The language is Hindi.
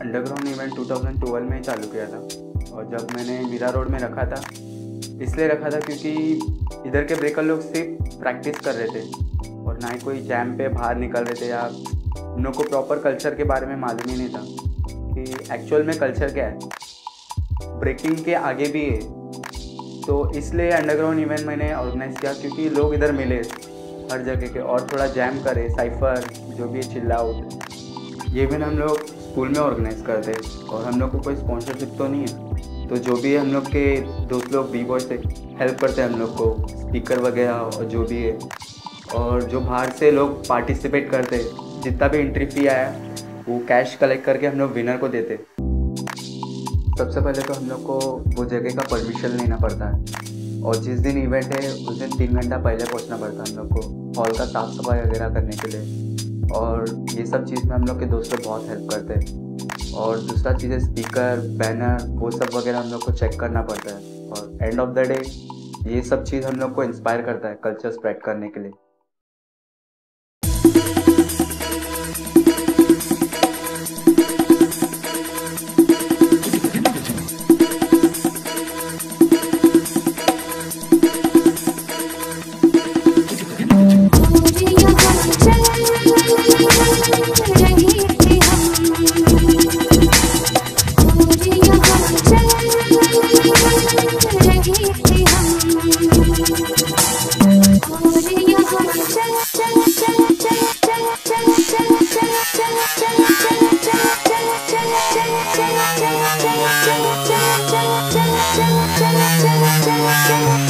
अंडरग्राउंड इवेंट 2012 में चालू किया था। और जब मैंने मीरा रोड में रखा था, इसलिए रखा था क्योंकि इधर के ब्रेकर लोग सिर्फ़ प्रैक्टिस कर रहे थे और ना ही कोई जैम पे बाहर निकल रहे थे या उन लोग को प्रॉपर कल्चर के बारे में मालूम ही नहीं था कि एक्चुअल में कल्चर क्या है। ब्रेकिंग के आगे भी है। तो इसलिए अंडरग्राउंड इवेंट मैंने ऑर्गेनाइज किया क्योंकि लोग इधर मिले हर जगह के और थोड़ा जैम करे साइफर जो भी चिल्ला आउट ये भी हम लोग स्कूल में ऑर्गेनाइज करते और हम लोग को कोई स्पॉन्सरशिप तो नहीं है। तो जो भी हम लोग के दोस्त लोग बी बॉय से हेल्प करते हैं हम लोग को स्पीकर वगैरह और जो भी है। और जो बाहर से लोग पार्टिसिपेट करते, जितना भी एंट्री फ़ी आया, वो कैश कलेक्ट करके हम लोग विनर को देते। सबसे पहले तो हम लोग को वो जगह का परमिशन लेना पड़ता है। और जिस दिन इवेंट है, उस दिन तीन घंटा पहले पहुँचना पड़ता है हम लोग को। हॉल का साफ़ सफ़ाई वगैरह करने के लिए। और ये सब चीज़ में हम लोग के दोस्त लोग बहुत हेल्प करते हैं। और दूसरा चीज़ है स्पीकर बैनर वो सब वगैरह हम लोग को चेक करना पड़ता है। और एंड ऑफ़ द डे ये सब चीज़ हम लोग को इंस्पायर करता है कल्चर स्प्रेड करने के लिए। Jenna, Jenna, Jenna, Jenna, Jenna, Jenna, Jenna, Jenna, Jenna, Jenna,